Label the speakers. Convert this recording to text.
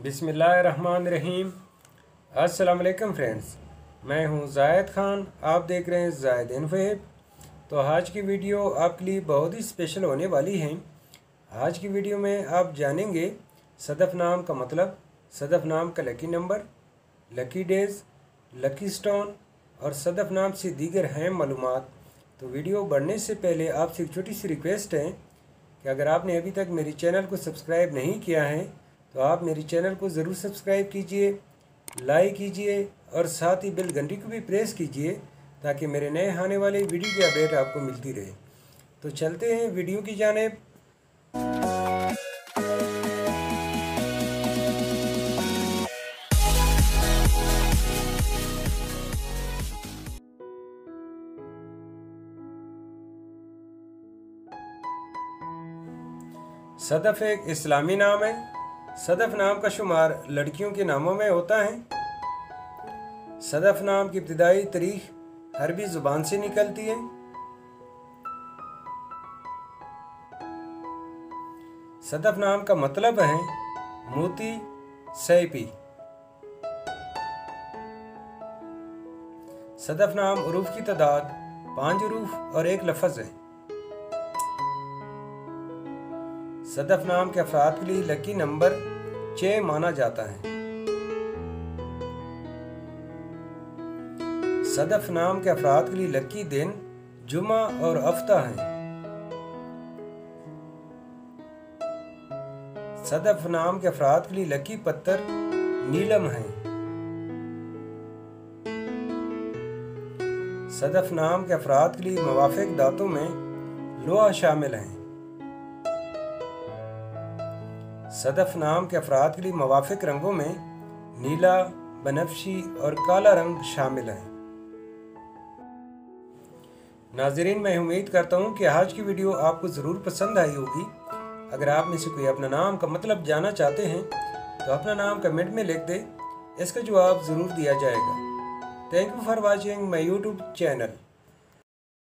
Speaker 1: बिसमीम अस्सलाम फ्रेंड्स, मैं हूँ जायद ख़ान, आप देख रहे हैं जायद इनफेब तो आज की वीडियो आपके लिए बहुत ही स्पेशल होने वाली है। आज की वीडियो में आप जानेंगे सदफ नाम का मतलब सदफ नाम का lucky number lucky days lucky stone और सदफ नाम से दीगर हैं मालूम तो वीडियो बढ़ने से पहले आपसे एक छोटी सी रिक्वेस्ट है कि अगर आपने अभी तक मेरी चैनल को सब्सक्राइब नहीं किया है तो आप मेरे चैनल को ज़रूर सब्सक्राइब कीजिए, लाइक कीजिए और साथ ही बेल घंटी को भी प्रेस कीजिए ताकि मेरे नए आने वाले वीडियो की अपडेट आपको मिलती रहे। तो चलते हैं वीडियो की जानेब। सदफ़ एक इस्लामी नाम है। सदफ नाम का शुमार लड़कियों के नामों में होता है। सदफ नाम की इब्तदाई तारीख अरबी ज़ुबान से निकलती है। सदफ नाम का मतलब है मोती सैपी। सदफ नाम उरूफ की तादाद पाँच उरूफ और एक लफज है। सदफ नाम के अफराद के लिए लकी नंबर छः माना जाता है। सदफ नाम के अफराद के लिए लकी दिन जुमा और हफ़्ता है। सदफ नाम के अफराद के लिए लकी पत्थर नीलम है। सदफ नाम के अफराद के लिए मवाफिक दातों में लोहा शामिल हैं। सदफ नाम के अफराद के लिए मवाफिक रंगों में नीला, बनफशी और काला रंग शामिल हैं। नाजरीन, मैं उम्मीद करता हूँ कि आज की वीडियो आपको ज़रूर पसंद आई होगी। अगर आप में से कोई अपना नाम का मतलब जानना चाहते हैं तो अपना नाम कमेंट में लिख दे। इसका जवाब ज़रूर दिया जाएगा। Thank you for watching my YouTube channel